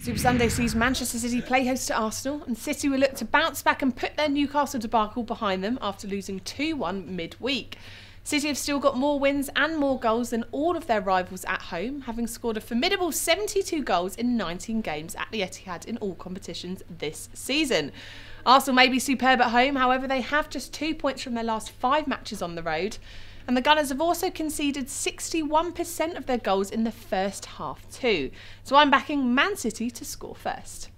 Super Sunday sees Manchester City play host to Arsenal, and City will look to bounce back and put their Newcastle debacle behind them after losing 2 1 midweek. City have still got more wins and more goals than all of their rivals at home, having scored a formidable 72 goals in 19 games at the Etihad in all competitions this season. Arsenal may be superb at home, however, they have just two points from their last five matches on the road. And the Gunners have also conceded 61% of their goals in the first half, too. So I'm backing Man City to score first.